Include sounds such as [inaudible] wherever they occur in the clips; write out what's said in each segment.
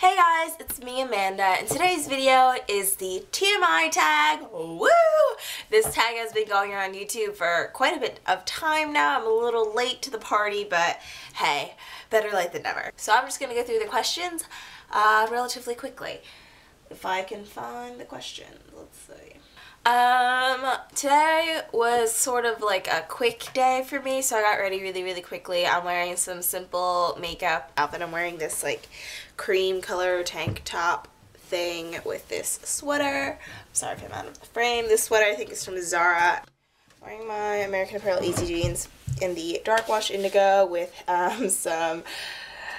Hey guys, it's me Amanda and today's video is the TMI tag. Woo! This tag has been going around YouTube for quite a bit of time now. I'm a little late to the party, but hey, better late than never. So I'm just going to go through the questions uh, relatively quickly. If I can find the question. let's see. Um, today was sort of like a quick day for me, so I got ready really, really quickly. I'm wearing some simple makeup outfit. I'm wearing this like cream color tank top thing with this sweater. I'm sorry if I'm out of the frame. This sweater I think is from Zara. wearing my American Apparel Easy Jeans in the dark wash indigo with um, [laughs] some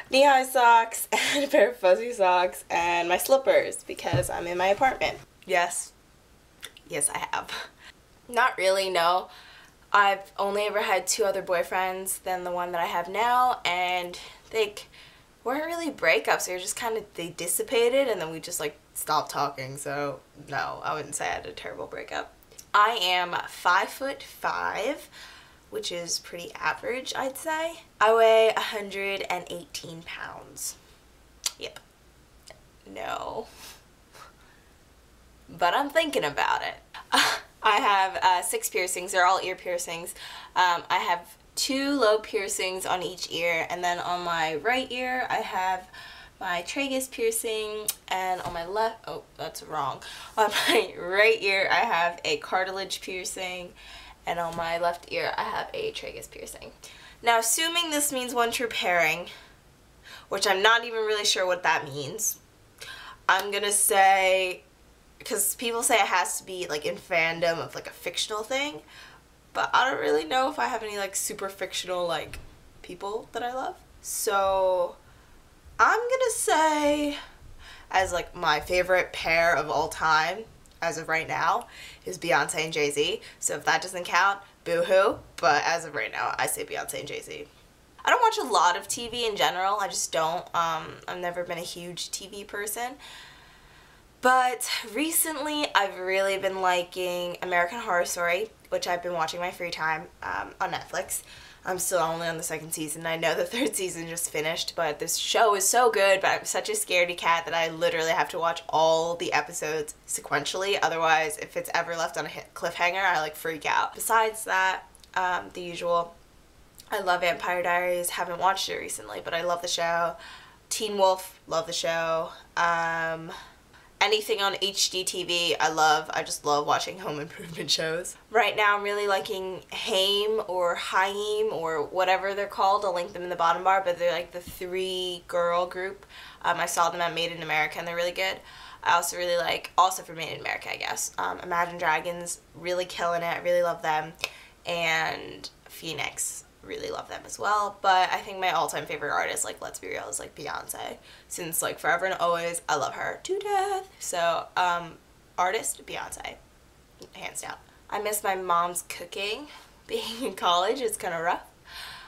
knee-high socks [laughs] and a pair of fuzzy socks and my slippers because I'm in my apartment. Yes, Yes, I have. Not really, no. I've only ever had two other boyfriends than the one that I have now, and they weren't really breakups. They were just kind of, they dissipated, and then we just, like, stopped talking, so no, I wouldn't say I had a terrible breakup. I am five foot five, which is pretty average, I'd say. I weigh 118 pounds. Yep. No but I'm thinking about it. [laughs] I have uh, six piercings. They're all ear piercings. Um, I have two lobe piercings on each ear, and then on my right ear, I have my tragus piercing, and on my left, oh, that's wrong. On [laughs] my right ear, I have a cartilage piercing, and on my left ear, I have a tragus piercing. Now, assuming this means one true pairing, which I'm not even really sure what that means, I'm gonna say because people say it has to be like in fandom of like a fictional thing but I don't really know if I have any like super fictional like people that I love so I'm gonna say as like my favorite pair of all time as of right now is Beyonce and Jay-Z. So if that doesn't count boo-hoo. But as of right now I say Beyonce and Jay-Z. I don't watch a lot of TV in general. I just don't. Um, I've never been a huge TV person. But recently I've really been liking American Horror Story, which I've been watching my free time um, on Netflix. I'm still only on the second season. I know the [laughs] third season just finished, but this show is so good, but I'm such a scaredy cat that I literally have to watch all the episodes sequentially. Otherwise, if it's ever left on a cliffhanger, I like freak out. Besides that, um, the usual. I love Vampire Diaries. Haven't watched it recently, but I love the show. Teen Wolf, love the show. Um, anything on HGTV I love. I just love watching home improvement shows. Right now I'm really liking Haim or Haim or whatever they're called. I'll link them in the bottom bar, but they're like the three girl group. Um, I saw them at Made in America and they're really good. I also really like, also for Made in America I guess, um, Imagine Dragons, really killing it. I really love them. And Phoenix, really love them as well. But I think my all-time favorite artist, like let's be real, is like Beyonce. Since like forever and always, I love her to death. So um, artist, Beyonce, hands down. I miss my mom's cooking. [laughs] Being in college is kind of rough.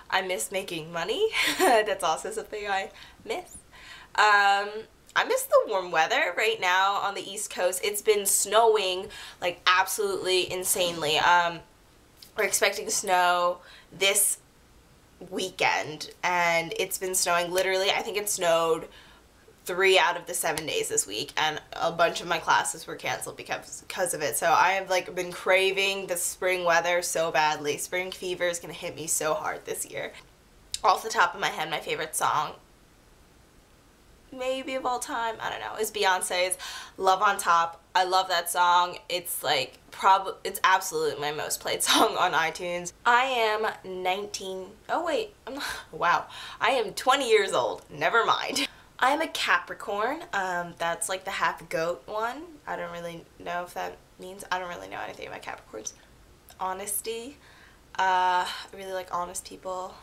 I miss making money. [laughs] That's also something I miss. Um, I miss the warm weather right now on the East Coast. It's been snowing like absolutely insanely. Um, we're expecting snow this weekend and it's been snowing. Literally I think it snowed three out of the seven days this week and a bunch of my classes were canceled because because of it. So I have like been craving the spring weather so badly. Spring fever is gonna hit me so hard this year. Off the top of my head my favorite song maybe of all time I don't know is Beyonce's Love on Top I love that song. It's like probably it's absolutely my most played [laughs] song on iTunes. I am 19. Oh wait, I'm not, [laughs] wow. I am 20 years old. Never mind. [laughs] I am a Capricorn. Um, that's like the half goat one. I don't really know if that means. I don't really know anything about Capricorns. Honesty. Uh, I really like honest people.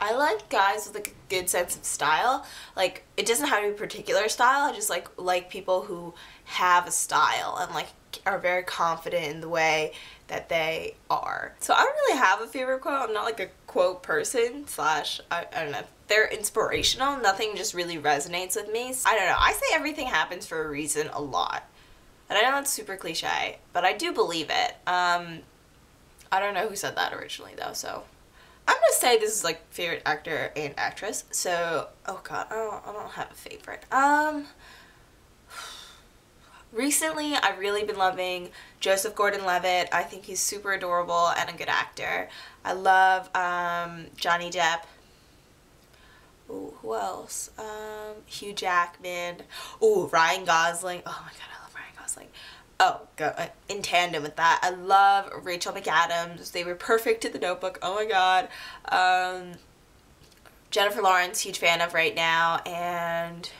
I like guys with like a good sense of style. Like it doesn't have to be particular style. I just like like people who have a style and like are very confident in the way that they are. So I don't really have a favorite quote. I'm not like a quote person slash I, I don't know. They're inspirational. Nothing just really resonates with me. I don't know. I say everything happens for a reason a lot. And I know that's super cliche, but I do believe it. Um, I don't know who said that originally though, so I'm gonna say this is like favorite actor and actress. So, oh god, I don't, I don't have a favorite. Um, recently I've really been loving Joseph Gordon-Levitt. I think he's super adorable and a good actor. I love um, Johnny Depp. Ooh, who else? Um, Hugh Jackman. Ooh, Ryan Gosling. Oh my god, I love Ryan Gosling. Oh, go, uh, in tandem with that, I love Rachel McAdams. They were perfect in The Notebook. Oh my god. Um, Jennifer Lawrence, huge fan of right now, and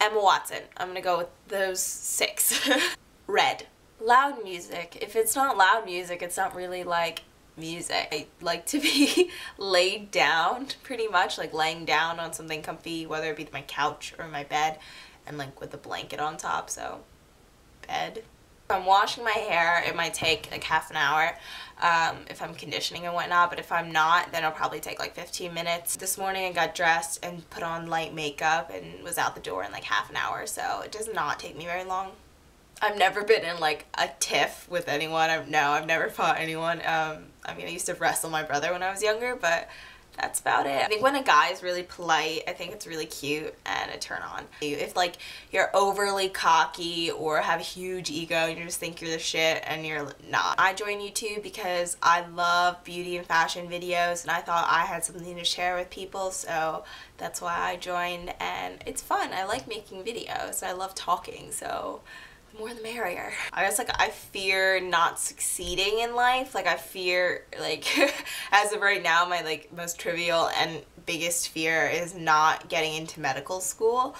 Emma Watson. I'm gonna go with those six. [laughs] Red. Loud music. If it's not loud music, it's not really like music. I like to be [laughs] laid down pretty much, like laying down on something comfy, whether it be my couch or my bed, and like with a blanket on top, so bed. If I'm washing my hair, it might take like half an hour um, if I'm conditioning and whatnot, but if I'm not, then it'll probably take like 15 minutes. This morning I got dressed and put on light makeup and was out the door in like half an hour, so it does not take me very long. I've never been in like a tiff with anyone. I've, no, I've never fought anyone. Um, I mean, I used to wrestle my brother when I was younger, but that's about it. I think when a guy is really polite, I think it's really cute and a turn on. If like you're overly cocky or have a huge ego and you just think you're the shit and you're not. I joined YouTube because I love beauty and fashion videos and I thought I had something to share with people so that's why I joined and it's fun. I like making videos. I love talking so more the merrier. I guess like I fear not succeeding in life. Like I fear like [laughs] as of right now my like most trivial and biggest fear is not getting into medical school.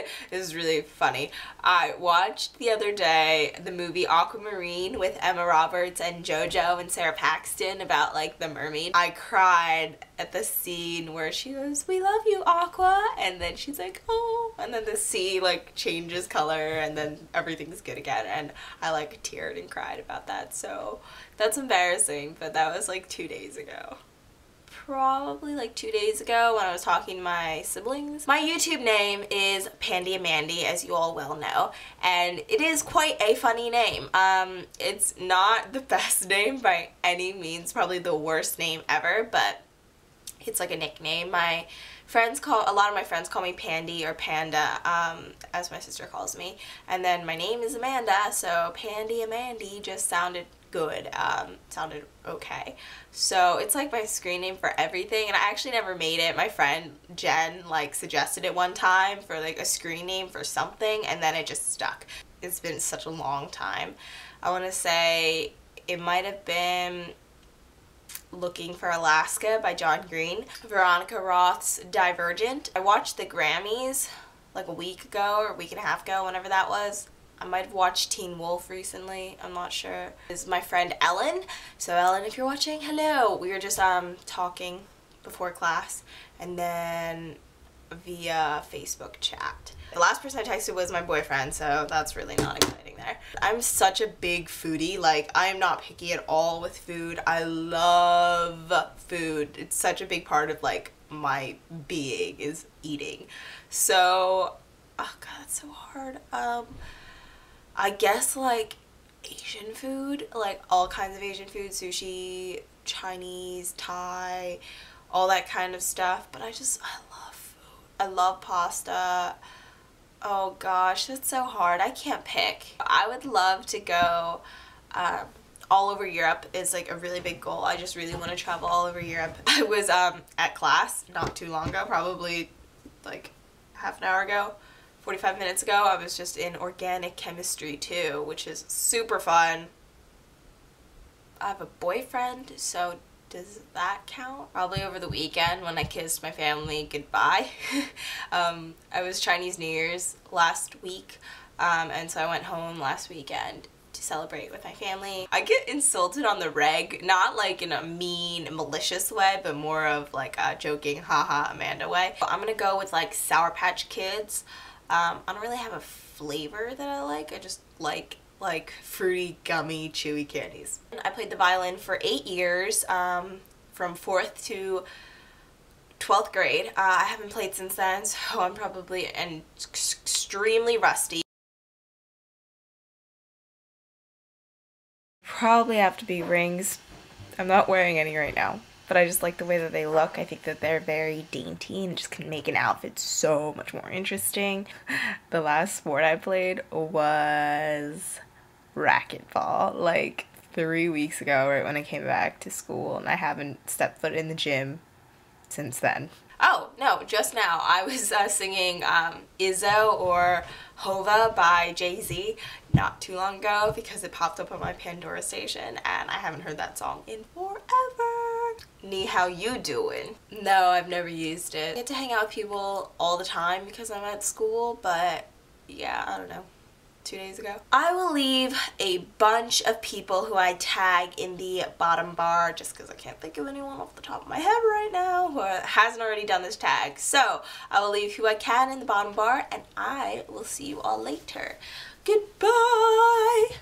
[laughs] is really funny. I watched the other day the movie Aquamarine with Emma Roberts and JoJo and Sara Paxton about like the mermaid. I cried at the scene where she goes, we love you Aqua. And then she's like, oh. And then the sea like changes color and then everything's good again. And I like teared and cried about that. So that's embarrassing but that was like two days ago probably like two days ago when I was talking to my siblings. My YouTube name is Pandy Amandy, as you all well know, and it is quite a funny name. Um, it's not the [laughs] best name by any means, probably the worst name ever, but it's like a nickname. My friends call, a lot of my friends call me Pandy or Panda, um, as my sister calls me, and then my name is Amanda, so Pandy Amandy just sounded good, um, sounded okay. So it's like my screen name for everything and I actually never made it. My friend Jen like suggested it one time for like a screen name for something and then it just stuck. It's been such a long time. I want to say it might have been Looking for Alaska by John Green. Veronica Roth's Divergent. I watched the Grammys like a week ago or a week and a half ago, whenever that was. I might have watched Teen Wolf recently. I'm not sure. This is my friend Ellen. So Ellen, if you're watching, hello. We were just um talking before class and then via Facebook chat. The last person I texted was my boyfriend, so that's really not exciting there. I'm such a big foodie. Like, I am not picky at all with food. I love food. It's such a big part of, like, my being is eating. So, oh god, that's so hard. Um, I guess like Asian food, like all kinds of Asian food, sushi, Chinese, Thai, all that kind of stuff. But I just, I love food. I love pasta. Oh gosh, that's so hard. I can't pick. I would love to go um, all over Europe is like a really big goal. I just really want to travel all over Europe. [laughs] I was um, at class not too long ago, probably like half an hour ago 45 minutes ago, I was just in organic chemistry two, which is super fun. I have a boyfriend, so does that count? Probably over the weekend when I kissed my family goodbye. [laughs] um, I was Chinese New Year's last week, um, and so I went home last weekend to celebrate with my family. I get insulted on the reg, not like in a mean, malicious way, but more of like a joking, haha, Amanda way. I'm gonna go with like Sour Patch Kids. Um, I don't really have a flavor that I like. I just like like fruity, gummy, chewy candies. I played the violin for eight years, um, from fourth to 12th grade. Uh, I haven't played since then, [laughs] so I'm probably an extremely rusty. Probably have to be rings. I'm not wearing any right now, but I just like the way that they look. I think that they're very dainty and just can make an outfit so much more interesting. [laughs] The last sport I played was racquetball. Like three weeks ago, right when I came back to school, and I haven't stepped foot in the gym since then. Oh, no, just now I was uh, singing um, Izzo or Hova by Jay-Z not too long ago because it popped up on my Pandora station and I haven't heard that song in forever. Nee, how you doing? No, I've never used it. I get to hang out with people all the time because I'm at school, but yeah, I don't know two days ago. I will leave a bunch of people who I tag in the bottom bar just because I can't think of anyone off the top of my head right now who hasn't already done this tag. So I will leave who I can in the bottom bar and I will see you all later. Goodbye!